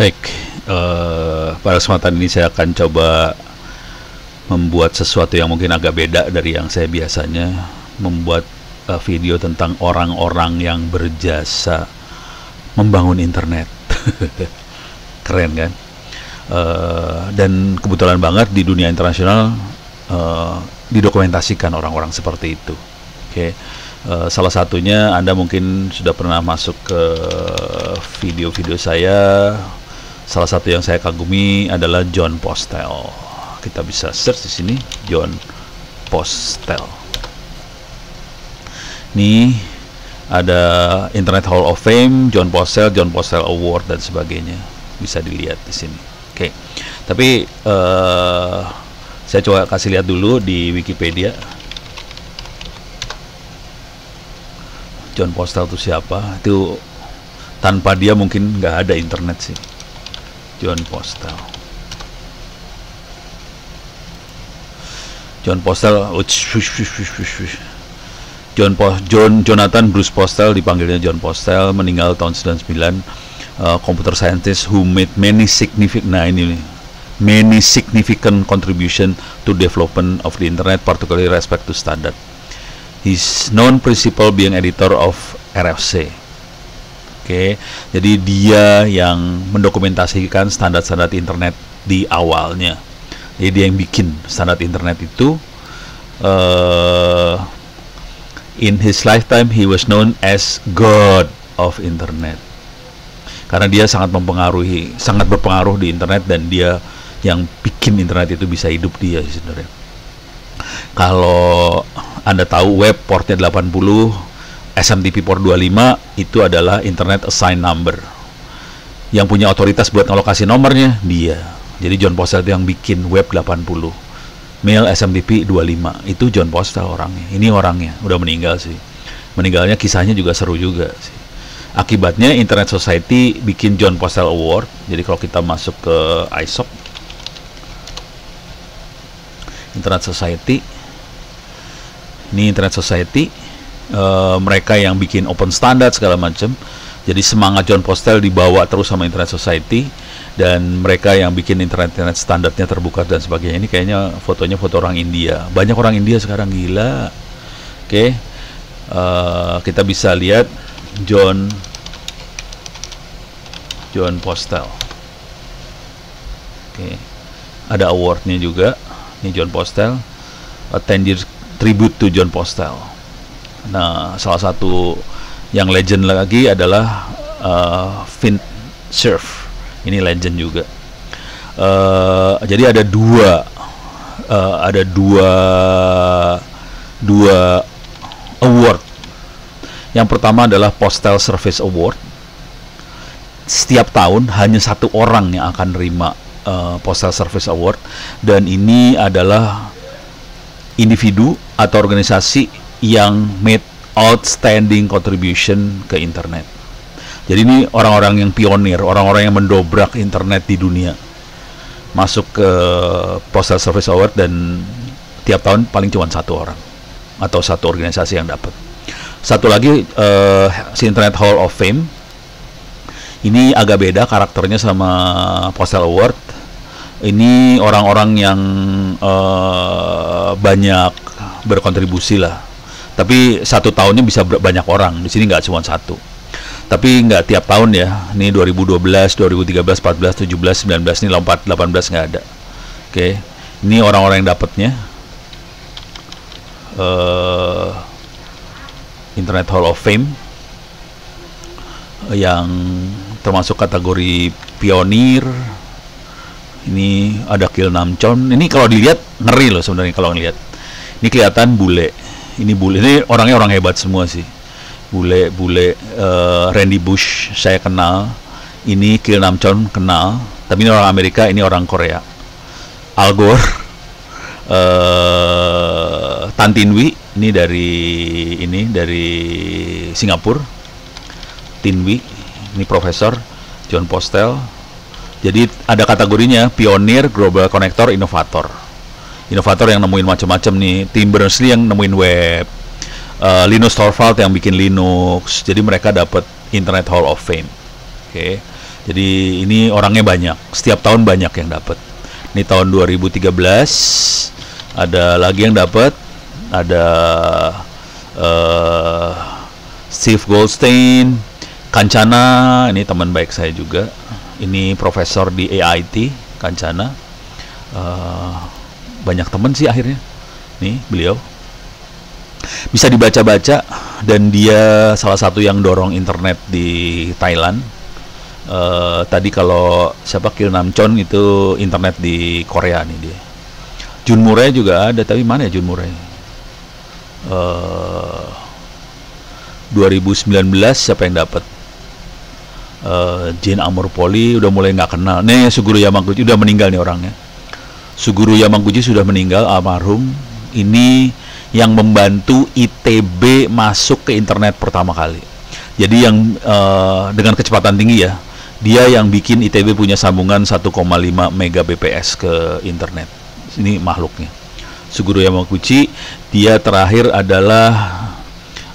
Baik, uh, pada kesempatan ini saya akan coba membuat sesuatu yang mungkin agak beda dari yang saya biasanya membuat uh, video tentang orang-orang yang berjasa membangun internet. Keren kan? Uh, dan kebetulan banget di dunia internasional uh, didokumentasikan orang-orang seperti itu. Oke. Okay. Uh, salah satunya Anda mungkin sudah pernah masuk ke video-video saya. Salah satu yang saya kagumi adalah John Postel. Kita bisa search di sini John Postel. Ini ada Internet Hall of Fame, John Postel, John Postel Award dan sebagainya. Bisa dilihat di sini. Oke. Okay. Tapi uh, saya coba kasih lihat dulu di Wikipedia John Postel itu siapa itu tanpa dia mungkin nggak ada internet sih John Postel John Postel John po John Jonathan Bruce Postel dipanggilnya John Postel meninggal tahun 99 uh, computer scientist who made many significant nah ini many significant contribution to development of the internet particularly respect to standard. His known principal being editor of RFC. Oke, okay. jadi dia yang mendokumentasikan standar-standar internet di awalnya. Jadi dia yang bikin standar internet itu. Uh, in his lifetime, he was known as God of Internet. Karena dia sangat mempengaruhi, sangat berpengaruh di internet dan dia yang bikin internet itu bisa hidup dia sebenarnya. Kalau anda tahu web portnya 80, SMTP port 25 itu adalah Internet Assign Number. Yang punya otoritas buat ngelokasi nomornya dia. Jadi John Postel itu yang bikin web 80. Mail SMTP 25 itu John Postel orangnya. Ini orangnya udah meninggal sih. Meninggalnya kisahnya juga seru juga sih. Akibatnya Internet Society bikin John Postel Award. Jadi kalau kita masuk ke ISOC Internet Society ini Internet Society uh, mereka yang bikin open standard segala macam jadi semangat John Postel dibawa terus sama Internet Society dan mereka yang bikin internet internet standarnya terbuka dan sebagainya. Ini kayaknya fotonya foto orang India. Banyak orang India sekarang gila. Oke. Okay. uh, eh, kita bisa lihat John John Postel. Oke. Okay. ada awardnya juga. Ini John Postel. A 10 years tribute to John Postel. Nah, salah satu yang legend lagi adalah uh, Finn Surf. Ini legend juga. Uh, jadi ada dua, uh, ada dua, dua award. Yang pertama adalah Postal Service Award. Setiap tahun hanya satu orang yang akan terima uh, Postal Service Award dan ini adalah individu atau organisasi yang made outstanding contribution ke internet. Jadi ini orang-orang yang pionir, orang-orang yang mendobrak internet di dunia. Masuk ke Postal Service Award dan tiap tahun paling cuma satu orang atau satu organisasi yang dapat. Satu lagi uh, si Internet Hall of Fame. Ini agak beda karakternya sama Postal Award ini orang-orang yang uh, banyak berkontribusi lah. Tapi satu tahunnya bisa banyak orang. Di sini nggak cuma satu. Tapi nggak tiap tahun ya. Ini 2012, 2013, 14, 17, 19 ini lompat 18 nggak ada. Oke. Okay. Ini orang-orang yang dapatnya. Uh, Internet Hall of Fame yang termasuk kategori pionir, ini ada kill namcon ini kalau dilihat ngeri loh sebenarnya kalau ngelihat ini kelihatan bule ini bule ini orangnya orang hebat semua sih. Bule bule uh, Randy Bush saya kenal. Ini kill namcon kenal. Tapi ini orang Amerika ini orang Korea. Al Gore uh, Tan ini dari ini dari Singapura. Tin Wee ini profesor. John Postel. Jadi ada kategorinya pionir, global connector, inovator. Inovator yang nemuin macam-macam nih. Tim Berners-Lee yang nemuin web. Uh, Linus Torvald yang bikin Linux. Jadi mereka dapat Internet Hall of Fame. Oke. Okay. Jadi ini orangnya banyak, setiap tahun banyak yang dapat. Ini tahun 2013 ada lagi yang dapat, ada uh, Steve Goldstein, Kancana, ini teman baik saya juga. Ini profesor di AIT, Kancana. Uh, banyak teman sih akhirnya. Nih beliau bisa dibaca-baca dan dia salah satu yang dorong internet di Thailand uh, tadi kalau siapa Kil Namchon itu internet di Korea nih dia. Jun Murray juga ada, tapi mana ya Jun Murray? Uh, 2019 siapa yang dapat? Uh, Jin Poli udah mulai nggak kenal. Nih Suguru Yamaguchi udah meninggal nih orangnya. Suguru Yamaguchi sudah meninggal almarhum. Ini yang membantu ITB masuk ke internet pertama kali. Jadi yang uh, dengan kecepatan tinggi ya, dia yang bikin ITB punya sambungan 1,5 Mbps ke internet. Ini makhluknya. Suguru Yamaguchi, dia terakhir adalah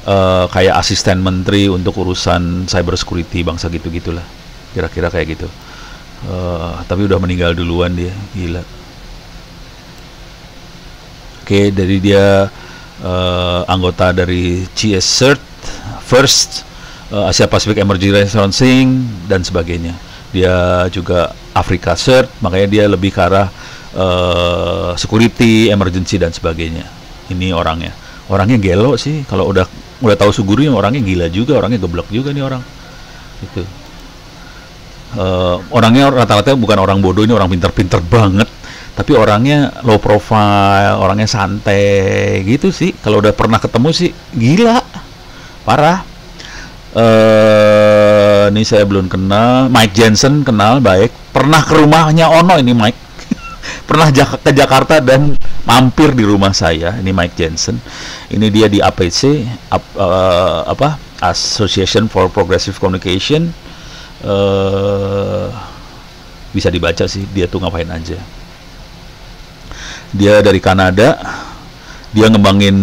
uh, kayak asisten menteri untuk urusan cyber security bangsa gitu gitulah. Kira-kira kayak gitu. Uh, tapi udah meninggal duluan dia, gila. Oke, dari dia uh, anggota dari CS CERT, First uh, Asia Pacific Emerging Resourcing dan sebagainya. Dia juga Afrika Cert, makanya dia lebih ke arah uh, security, emergency dan sebagainya. Ini orangnya. Orangnya gelo sih. Kalau udah udah tahu Suguru orangnya gila juga, orangnya geblok juga nih orang. Itu. Uh, orangnya rata-rata bukan orang bodoh ini orang pinter-pinter banget tapi orangnya low profile orangnya santai gitu sih. Kalau udah pernah ketemu sih gila. Parah. Uh, ini saya belum kenal. Mike Jensen kenal baik. Pernah ke rumahnya Ono ini Mike. Pernah ke Jakarta dan mampir di rumah saya ini Mike Jensen. Ini dia di APC ap, uh, apa Association for Progressive Communication. Uh, bisa dibaca sih dia tuh ngapain aja dia dari Kanada dia ngembangin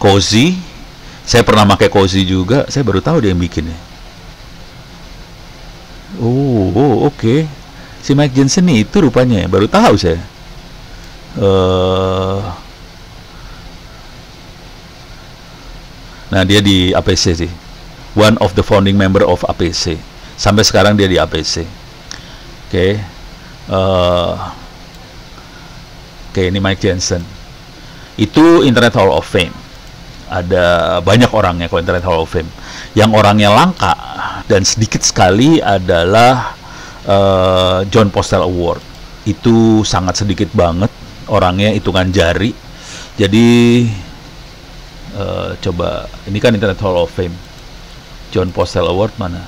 Cozy saya pernah pakai Cozy juga, saya baru tahu dia yang bikin ya. Oh, oh oke. Okay. Si Mike Jensen nih itu rupanya ya, baru tahu saya. Uh, nah dia di APC sih, one of the founding member of APC. Sampai sekarang dia di APC. Oke, okay. uh, oke ini Mike Jensen. Itu Internet Hall of Fame ada banyak orangnya kalau Internet Hall of Fame. Yang orangnya langka dan sedikit sekali adalah uh, John Postel Award. Itu sangat sedikit banget orangnya hitungan jari. Jadi uh, coba ini kan Internet Hall of Fame. John Postel Award mana?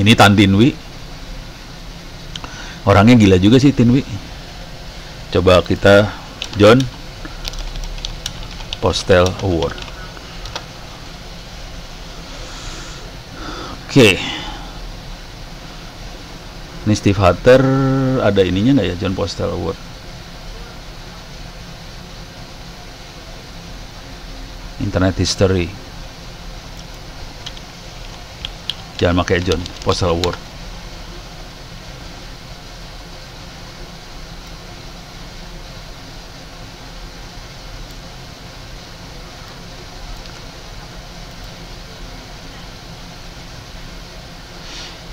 Ini Tan Tinwi. Orangnya gila juga sih Tinwi. Coba kita John Postel Award. Oke. Okay. Ini Steve Hatter ada ininya nggak ya John Postel Award? Internet History. Jangan pakai John Postel Award.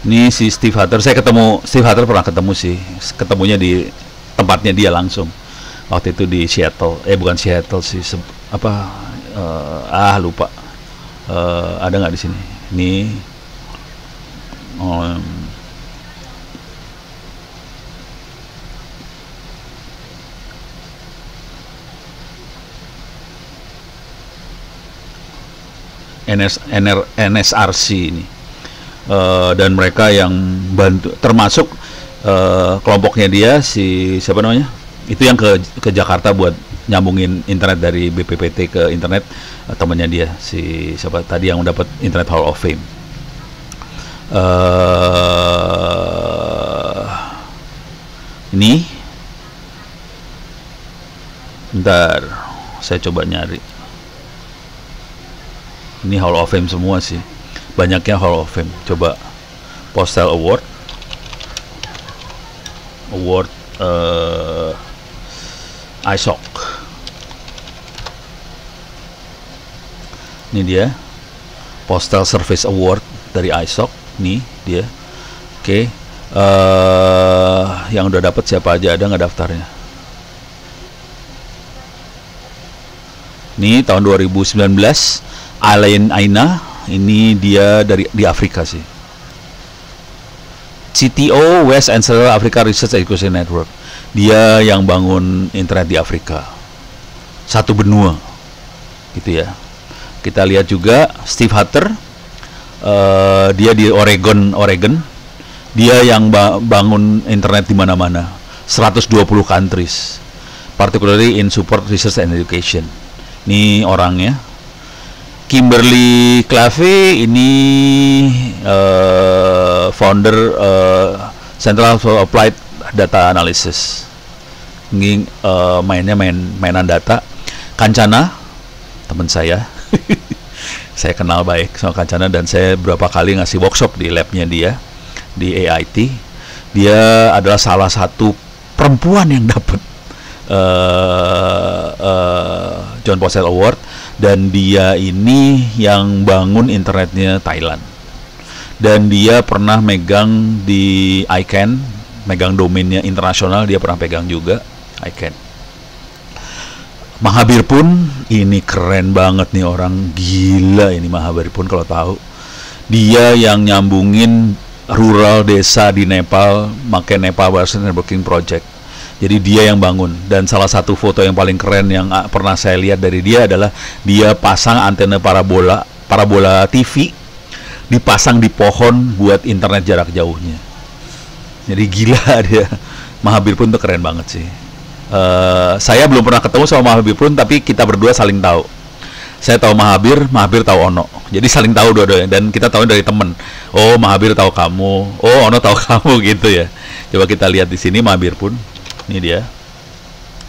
Ini si Steve Hatter, saya ketemu Steve Hatter pernah ketemu sih, ketemunya di tempatnya dia langsung. Waktu itu di Seattle, eh bukan Seattle sih, se apa uh, ah lupa. Uh, ada nggak di sini? Ini um, NS, NR, NSRC ini uh, dan mereka yang bantu termasuk uh, kelompoknya dia si siapa namanya? Itu yang ke ke Jakarta buat nyambungin internet dari BPPT ke internet uh, temannya dia si siapa tadi yang dapat Internet Hall of Fame. Uh, ini. Bentar saya coba nyari. Ini Hall of Fame semua sih banyaknya Hall of Fame. Coba Postal Award. Award uh, ISOC ini dia. Postal Service Award dari ISOC nih dia. Oke okay. uh, yang udah dapat siapa aja? Ada nggak daftarnya? Nih tahun 2019 Alain Aina ini dia dari di Afrika sih. CTO West and Central Africa Research Education Network. Dia yang bangun internet di Afrika. Satu benua. Gitu ya. Kita lihat juga Steve Hutter. Uh, dia di Oregon Oregon. Dia yang ba bangun internet di mana-mana. 120 countries. Particularly in support research and education. Ini orangnya Kimberly Clave ini uh, founder uh, Central for Applied Data Analysis. Ini uh, mainnya main mainan data. Kancana teman saya. Saya kenal baik sama Kancana dan saya beberapa kali ngasih workshop di labnya dia di AIT. Dia adalah salah satu perempuan yang dapat uh, uh, John Postel Award dan dia ini yang bangun internetnya Thailand. Dan dia pernah megang di ICANN, megang domainnya internasional, dia pernah pegang juga ICANN Mahabir pun ini keren banget nih orang gila ini Mahabir pun kalau tahu. Dia yang nyambungin rural desa di Nepal pakai Nepal Wireless Networking Project jadi dia yang bangun dan salah satu foto yang paling keren yang ah, pernah saya lihat dari dia adalah dia pasang antena parabola parabola TV dipasang di pohon buat internet jarak jauhnya jadi gila dia Mahabir pun tuh keren banget sih Uh, saya belum pernah ketemu sama Mahabir pun tapi kita berdua saling tahu. Saya tahu Mahabir, Mahabir tahu Ono. Jadi saling tahu dua-duanya dan kita tahu dari temen. Oh, Mahabir tahu kamu. Oh, Ono tahu kamu gitu ya. Coba kita lihat di sini Mahabir pun. Ini dia.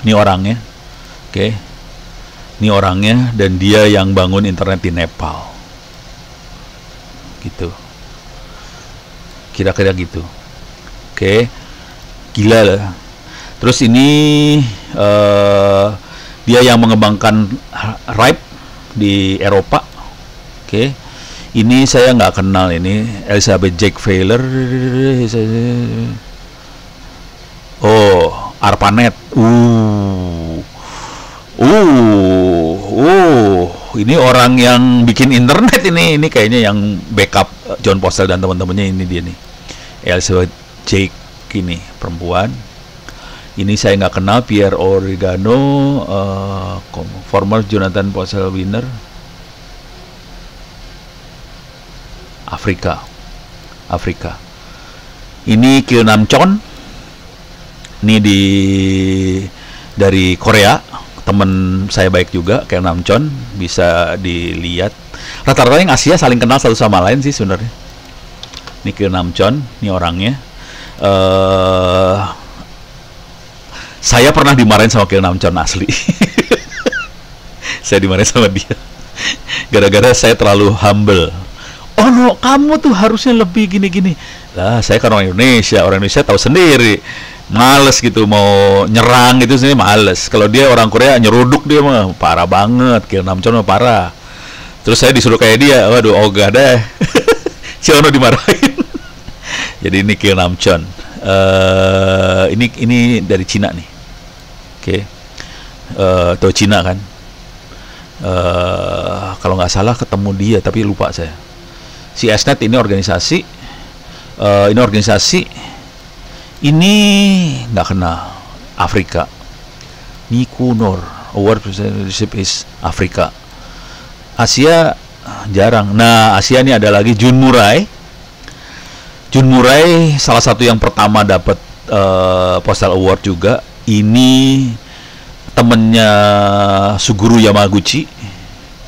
Ini orangnya. Oke. Okay. Ini orangnya dan dia yang bangun internet di Nepal. Gitu. Kira-kira gitu. Oke. Okay. Gila lah Terus ini uh, dia yang mengembangkan RIPE di Eropa. Oke. Okay. Ini saya nggak kenal ini Elizabeth Jake Failer. Oh, ARPANET. Uh. Uh. Uh. Ini orang yang bikin internet ini. Ini kayaknya yang backup John Postel dan teman-temannya ini dia nih. Elizabeth Jake ini perempuan ini saya nggak kenal Pierre Oregano uh, former Jonathan Posel winner Afrika Afrika ini Kil Nam Chon ini di dari Korea teman saya baik juga Kil Nam Chon bisa dilihat rata-rata yang Asia saling kenal satu sama lain sih sebenarnya ini Kil Nam Chon ini orangnya uh, saya pernah dimarahin sama Kiel Namcon asli. saya dimarahin sama dia. Gara-gara saya terlalu humble. Oh no, kamu tuh harusnya lebih gini-gini. Lah, saya kan orang Indonesia, orang Indonesia tahu sendiri. Males gitu mau nyerang gitu sih males. Kalau dia orang Korea nyeruduk dia mah parah banget. Kiel Namcon mah parah. Terus saya disuruh kayak dia, waduh ogah deh. si Ono dimarahin. Jadi ini Kiel Namcon uh, ini ini dari Cina nih oke okay. uh, eh, atau Cina kan uh, kalau nggak salah ketemu dia tapi lupa saya si Esnet ini organisasi uh, ini organisasi ini nggak kenal Afrika. Nikunor Award Representative is Afrika. Asia jarang. Nah Asia ini ada lagi Jun Murai. Jun Murai salah satu yang pertama dapat uh, Postal Award juga. Ini temennya Suguru Yamaguchi.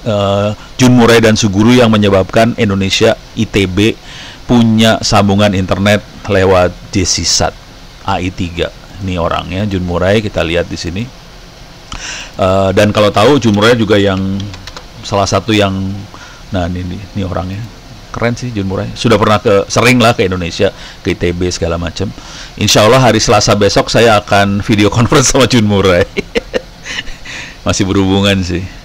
Uh, Jun Murai dan Suguru yang menyebabkan Indonesia ITB punya sambungan internet lewat JCSAT AI3. Ini orangnya Jun Murai kita lihat di sini. Uh, dan kalau tahu Jun Murai juga yang salah satu yang nah ini ini, ini orangnya. Keren sih Jun Murai. Sudah pernah ke sering lah ke Indonesia ke ITB segala macam. Insya Allah hari Selasa besok saya akan video conference sama Jun Murai. Masih berhubungan sih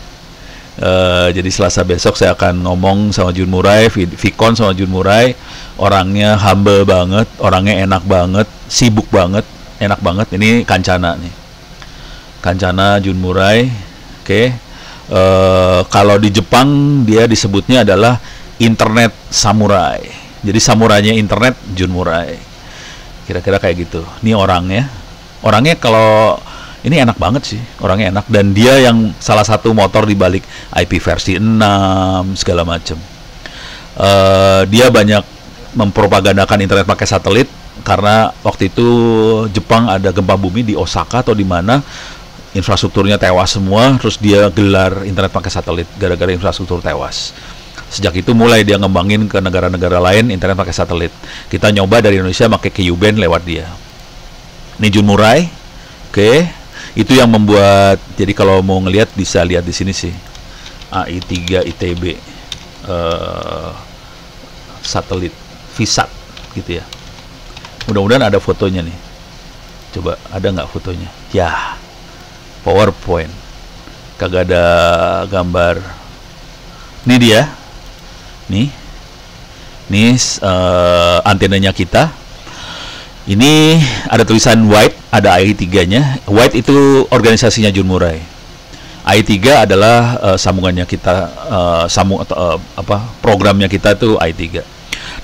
Uh, jadi Selasa besok saya akan ngomong sama Jun Murai, Vicon sama Jun Murai. Orangnya humble banget, orangnya enak banget, sibuk banget, enak banget. Ini Kancana nih. Kancana Jun Murai. Oke. Okay. Eh, kalau di Jepang dia disebutnya adalah internet samurai. Jadi samurainya internet Jun Murai. Kira-kira kayak gitu. Ini orangnya. Orangnya kalau ini enak banget sih orangnya enak. Dan dia yang salah satu motor di balik IP versi 6 segala macam uh, dia banyak mempropagandakan internet pakai satelit karena waktu itu Jepang ada gempa bumi di Osaka atau di mana infrastrukturnya tewas semua terus dia gelar internet pakai satelit gara-gara infrastruktur tewas. Sejak itu mulai dia ngembangin ke negara-negara lain internet pakai satelit. Kita nyoba dari Indonesia pakai Ku-band lewat dia. Ini Jun Murai oke. okay itu yang membuat jadi kalau mau ngelihat bisa lihat di sini sih. AI3 ITB uh, satelit Visat gitu ya. Mudah-mudahan ada fotonya nih. Coba ada nggak fotonya? Ya PowerPoint. Kagak ada gambar. Ini dia. Nih. Nih uh, antenanya kita ini ada tulisan White, ada AI3-nya. White itu organisasinya Jun Murai. AI3 adalah uh, sambungannya kita uh, sambung atau uh, apa programnya kita itu AI3.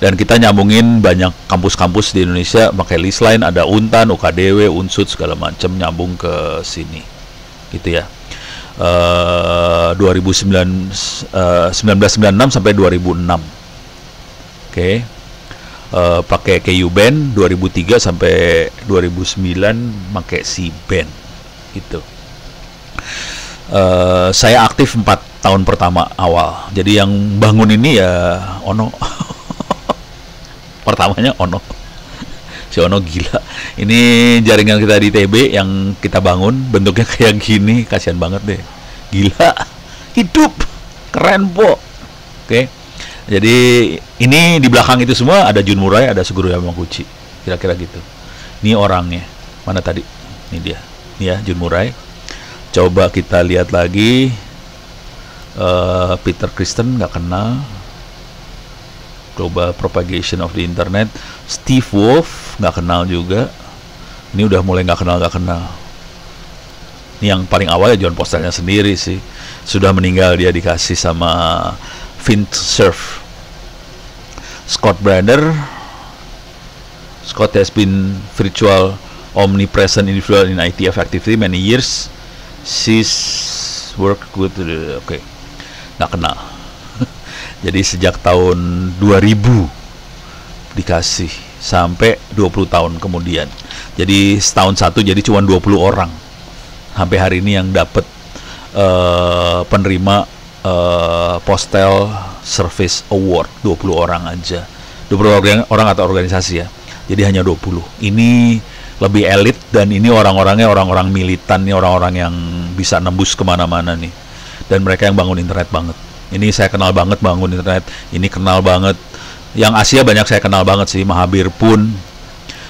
Dan kita nyambungin banyak kampus-kampus di Indonesia pakai list line ada Untan, UKDW, Unsud segala macam nyambung ke sini. Gitu ya. Uh, 2009 uh, 1996 sampai 2006. Oke. Okay uh, pakai KU band 2003 sampai 2009 pakai si band gitu. Uh, saya aktif 4 tahun pertama awal. Jadi yang bangun ini ya Ono. Pertamanya Ono. Si Ono gila. Ini jaringan kita di TB yang kita bangun bentuknya kayak gini. Kasihan banget deh. Gila. Hidup. Keren po oke. okay jadi ini di belakang itu semua ada Jun Murai, ada Suguru Yamaguchi. Kira-kira gitu. Ini orangnya. Mana tadi? Ini dia. Ini ya Jun Murai. Coba kita lihat lagi. Uh, Peter Kristen nggak kenal. Global Propagation of the Internet. Steve Wolf nggak kenal juga. Ini udah mulai nggak kenal nggak kenal. Ini yang paling awal ya John Postelnya sendiri sih. Sudah meninggal dia dikasih sama Surf. Scott Brander. Scott has been virtual omnipresent individual in IT effectively many years. She's work with oke okay. nggak kenal. jadi sejak tahun 2000 dikasih sampai 20 tahun kemudian. Jadi setahun satu jadi cuma 20 orang. Sampai hari ini yang dapat uh, penerima uh, Postel Service Award 20 orang aja. 20 orang, orang atau organisasi ya. Jadi hanya 20 ini lebih elit dan ini orang-orangnya orang-orang militan nih orang-orang yang bisa nembus ke mana-mana nih. Dan mereka yang bangun internet banget. Ini saya kenal banget bangun internet ini kenal banget. Yang Asia banyak saya kenal banget sih Mahabir pun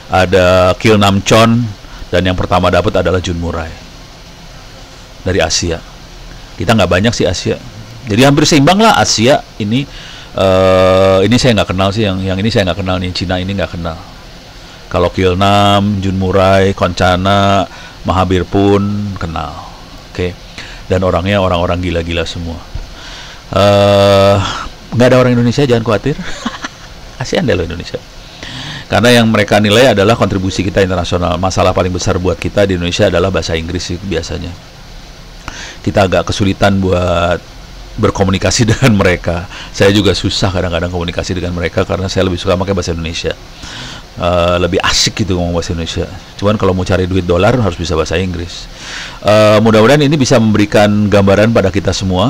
ada Kil Namchon dan yang pertama dapat adalah Jun Murai. Dari Asia. Kita nggak banyak sih Asia jadi hampir seimbang lah Asia ini uh, ini saya nggak kenal sih yang yang ini saya nggak kenal nih Cina ini nggak kenal. Kalau Kilnam, Jun Murai, Koncana, Mahabir pun kenal oke. Okay. dan orangnya orang-orang gila-gila semua. Eh, nggak uh, ada orang Indonesia jangan khawatir. Kasihan deh lo Indonesia. Karena yang mereka nilai adalah kontribusi kita internasional. Masalah paling besar buat kita di Indonesia adalah bahasa Inggris sih biasanya. Kita agak kesulitan buat berkomunikasi dengan mereka. Saya juga susah kadang-kadang komunikasi dengan mereka karena saya lebih suka pakai bahasa Indonesia. Uh, lebih asik gitu ngomong bahasa Indonesia. Cuman kalau mau cari duit dolar harus bisa bahasa Inggris. Uh, mudah-mudahan ini bisa memberikan gambaran pada kita semua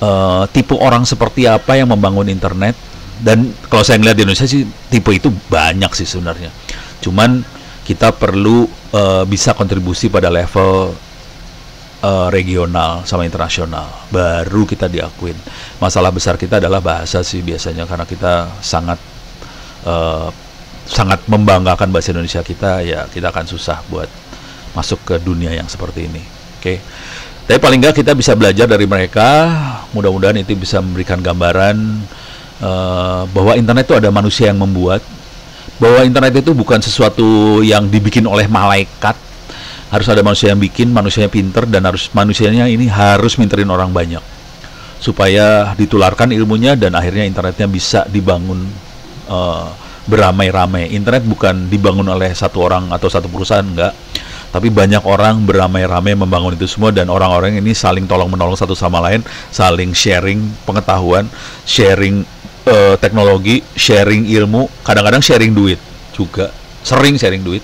uh, tipe orang seperti apa yang membangun internet. Dan kalau saya ngeliat di Indonesia sih tipe itu banyak sih sebenarnya. Cuman kita perlu uh, bisa kontribusi pada level uh, regional sama internasional. Baru kita diakuin. Masalah besar kita adalah bahasa sih biasanya karena kita sangat uh, sangat membanggakan bahasa Indonesia kita ya kita akan susah buat masuk ke dunia yang seperti ini. Oke. Okay. tapi paling nggak kita bisa belajar dari mereka. Mudah-mudahan itu bisa memberikan gambaran uh, bahwa internet itu ada manusia yang membuat. Bahwa internet itu bukan sesuatu yang dibikin oleh malaikat harus ada manusia yang bikin manusianya pinter dan harus manusianya ini harus minterin orang banyak. Supaya ditularkan ilmunya dan akhirnya internetnya bisa dibangun uh, beramai-ramai. Internet bukan dibangun oleh satu orang atau satu perusahaan enggak. Tapi banyak orang beramai-ramai membangun itu semua dan orang-orang ini saling tolong menolong satu sama lain saling sharing pengetahuan sharing uh, teknologi sharing ilmu kadang-kadang sharing duit juga. Sering sharing duit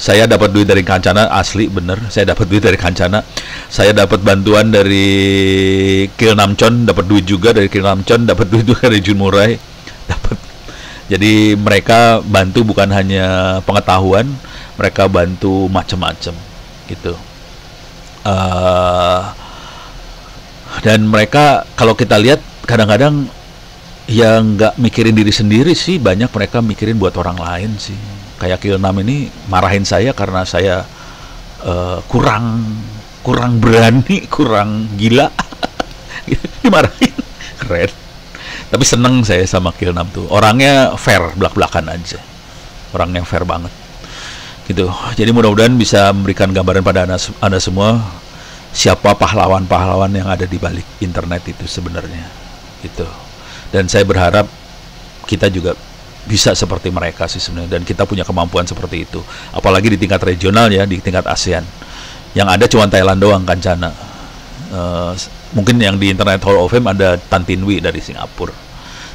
saya dapat duit dari Kancana asli bener. Saya dapat duit dari Kancana. Saya dapat bantuan dari Kil Namcon dapat duit juga dari Kil Namcon dapat duit juga dari Jun Murai. Dapat. Jadi mereka bantu bukan hanya pengetahuan mereka bantu macam-macam gitu. Uh, dan mereka kalau kita lihat kadang-kadang yang nggak mikirin diri sendiri sih. Banyak mereka mikirin buat orang lain sih kayak Kilnam ini marahin saya karena saya uh, kurang kurang berani, kurang gila. Dimarahin. Keren. Tapi seneng saya sama Kilnam tuh. Orangnya fair, belak-belakan aja. Orangnya fair banget. Gitu. Jadi mudah-mudahan bisa memberikan gambaran pada Anda, anda semua siapa pahlawan-pahlawan yang ada di balik internet itu sebenarnya. Gitu. Dan saya berharap kita juga bisa seperti mereka sih sebenarnya. Dan kita punya kemampuan seperti itu. Apalagi di tingkat regional ya di tingkat ASEAN. Yang ada cuma Thailand doang kancana uh, mungkin yang di Internet Hall of Fame ada Tan Tin Wee dari Singapura.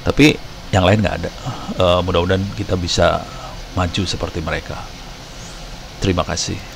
Tapi yang lain nggak ada. Uh, mudah-mudahan kita bisa maju seperti mereka. Terima kasih